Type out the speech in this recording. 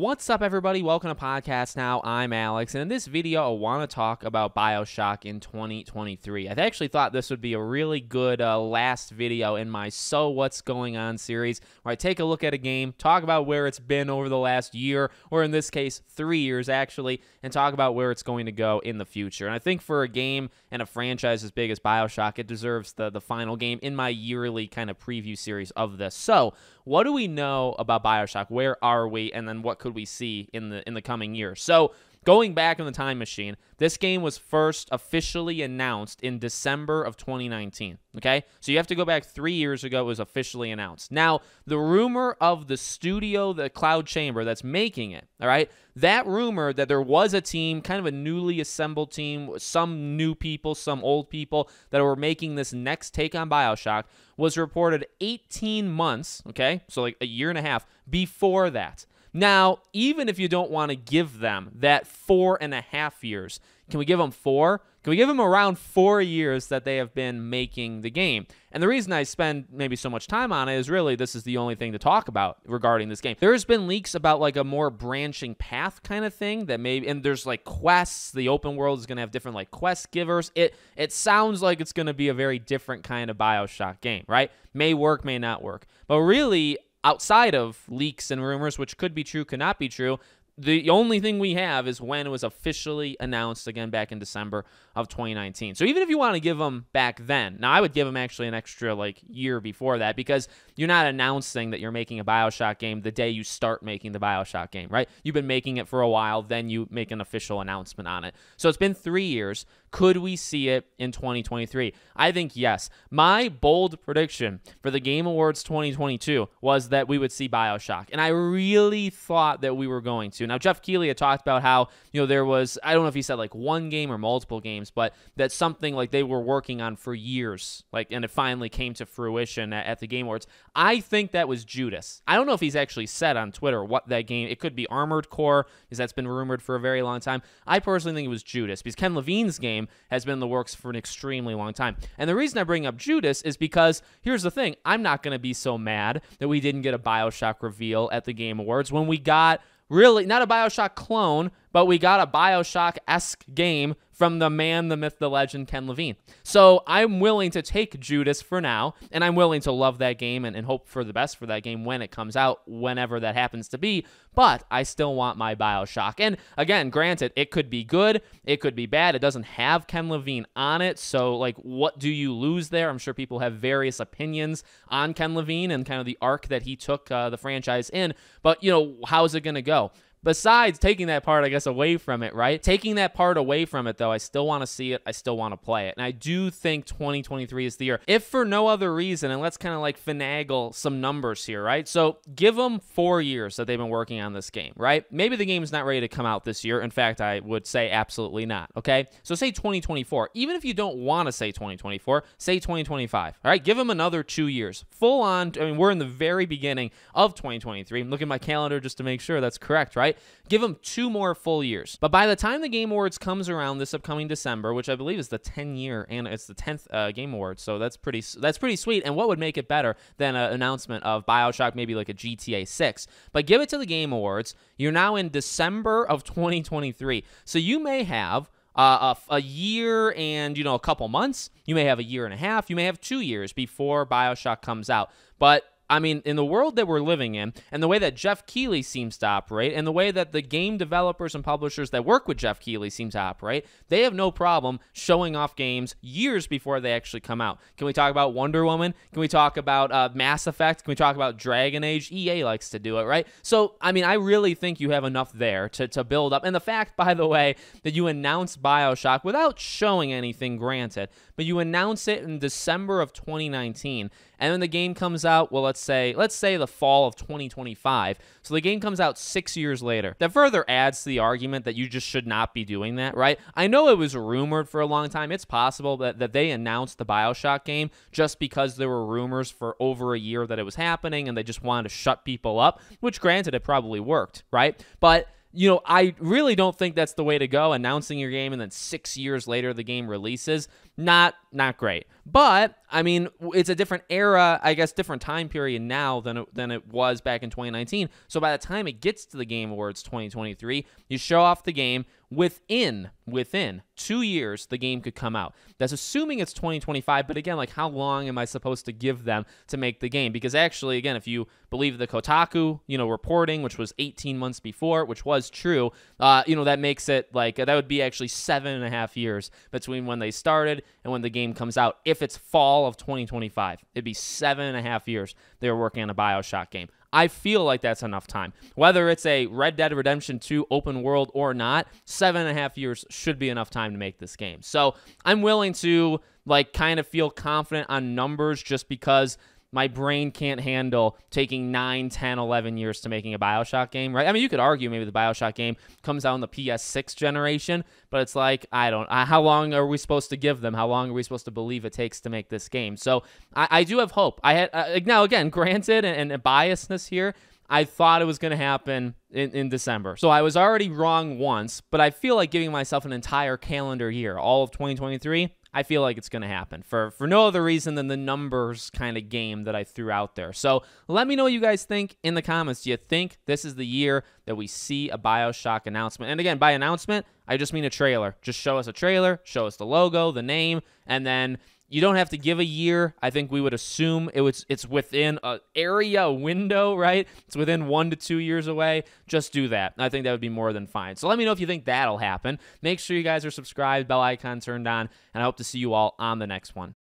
What's up, everybody? Welcome to Podcast Now. I'm Alex, and in this video, I want to talk about Bioshock in 2023. I actually thought this would be a really good uh, last video in my So What's Going On series, where I take a look at a game, talk about where it's been over the last year, or in this case, three years actually, and talk about where it's going to go in the future. And I think for a game and a franchise as big as Bioshock, it deserves the, the final game in my yearly kind of preview series of this. So, what do we know about Bioshock? Where are we? And then what could we see in the in the coming years? So going back in the time machine, this game was first officially announced in December of 2019. Okay, so you have to go back three years ago. It was officially announced. Now the rumor of the studio, the Cloud Chamber that's making it. All right, that rumor that there was a team, kind of a newly assembled team, some new people, some old people that were making this next take on Bioshock was reported 18 months, okay, so like a year and a half before that. Now, even if you don't want to give them that four and a half years, can we give them four? Can we give them around four years that they have been making the game? And the reason I spend maybe so much time on it is really this is the only thing to talk about regarding this game. There's been leaks about like a more branching path kind of thing that maybe, and there's like quests. The open world is going to have different like quest givers. It it sounds like it's going to be a very different kind of Bioshock game, right? May work, may not work. But really, outside of leaks and rumors, which could be true, could not be true, the only thing we have is when it was officially announced again back in December of 2019. So even if you want to give them back then, now I would give them actually an extra like year before that because you're not announcing that you're making a BioShock game the day you start making the BioShock game, right? You've been making it for a while, then you make an official announcement on it. So it's been 3 years. Could we see it in 2023? I think yes. My bold prediction for the Game Awards 2022 was that we would see BioShock. And I really thought that we were going to. Now, Geoff Keighley had talked about how, you know, there was, I don't know if he said like one game or multiple games, but that something like they were working on for years, like, and it finally came to fruition at, at the Game Awards. I think that was Judas. I don't know if he's actually said on Twitter what that game, it could be Armored Core, because that's been rumored for a very long time. I personally think it was Judas, because Ken Levine's game game has been in the works for an extremely long time. And the reason I bring up Judas is because here's the thing I'm not going to be so mad that we didn't get a Bioshock reveal at the Game Awards when we got really not a Bioshock clone, but we got a Bioshock esque game from the man, the myth, the legend, Ken Levine. So I'm willing to take Judas for now, and I'm willing to love that game and, and hope for the best for that game when it comes out, whenever that happens to be. But I still want my Bioshock. And again, granted, it could be good, it could be bad. It doesn't have Ken Levine on it. So, like, what do you lose there? I'm sure people have various opinions on Ken Levine and kind of the arc that he took uh, the franchise in. But, you know, how's it going to go? Besides taking that part, I guess, away from it, right? Taking that part away from it, though, I still want to see it. I still want to play it. And I do think 2023 is the year. If for no other reason, and let's kind of like finagle some numbers here, right? So give them four years that they've been working on this game, right? Maybe the game's not ready to come out this year. In fact, I would say absolutely not, okay? So say 2024. Even if you don't want to say 2024, say 2025, all right? Give them another two years. Full on, I mean, we're in the very beginning of 2023. I'm looking at my calendar just to make sure that's correct, right? Right? Give them two more full years. But by the time the Game Awards comes around this upcoming December, which I believe is the 10 year and it's the 10th uh, Game Awards, so that's pretty that's pretty sweet. And what would make it better than an announcement of BioShock, maybe like a GTA 6? But give it to the Game Awards. You're now in December of 2023, so you may have. Uh, a, a, year and you know a couple months. You may have a year and a half. You may have two years before Bioshock comes out. But I mean, in the world that we're living in, and the way that Geoff Keighley seems to operate, and the way that the game developers and publishers that work with Geoff Keighley seem to operate, they have no problem showing off games years before they actually come out. Can we talk about Wonder Woman? Can we talk about uh, Mass Effect? Can we talk about Dragon Age? EA likes to do it, right? So, I mean, I really think you have enough there to, to build up. And the fact, by the way, that you announced Bioshock without showing anything, granted, but you announce it in December of 2019 and then the game comes out well let's say let's say the fall of 2025 so the game comes out six years later. That further adds to the argument that you just should not be doing that right? I know it was rumored for a long time. It's possible that, that they announced the bioshock game just because there were rumors for over a year that it was happening and they just wanted to shut people up which granted it probably worked right? But you know, I really don't think that's the way to go. Announcing your game and then six years later the game releases, not not great. But I mean, it's a different era, I guess, different time period now than it, than it was back in 2019. So by the time it gets to the Game Awards 2023, you show off the game within within two years the game could come out. That's assuming it's 2025 but again like how long am i supposed to give them to make the game? Because actually again if you believe the kotaku you know reporting which was 18 months before which was true uh, you know that makes it like that would be actually seven and a half years between when they started and when the game comes out if it's fall of 2025 it'd be seven and a half years they were working on a bioshock game. I feel like that's enough time. Whether it's a Red Dead Redemption 2 open world or not, seven and a half years should be enough time to make this game. So I'm willing to like kind of feel confident on numbers just because my brain can't handle taking 9, 10, 11 years to making a Bioshock game, right? I mean, you could argue maybe the Bioshock game comes out in the PS6 generation, but it's like, I don't, how long are we supposed to give them? How long are we supposed to believe it takes to make this game? So I, I do have hope. I had, uh, now again, granted, and, and biasness here, I thought it was going to happen in, in December. So I was already wrong once, but I feel like giving myself an entire calendar year, all of 2023, I feel like it's going to happen for for no other reason than the numbers kind of game that I threw out there. So let me know what you guys think in the comments. Do you think this is the year that we see a BioShock announcement? And again, by announcement, I just mean a trailer. Just show us a trailer, show us the logo, the name, and then you don't have to give a year. I think we would assume it was it's within a area window, right? It's within one to two years away. Just do that. I think that would be more than fine. So let me know if you think that'll happen. Make sure you guys are subscribed, bell icon turned on, and I hope to see you all on the next one.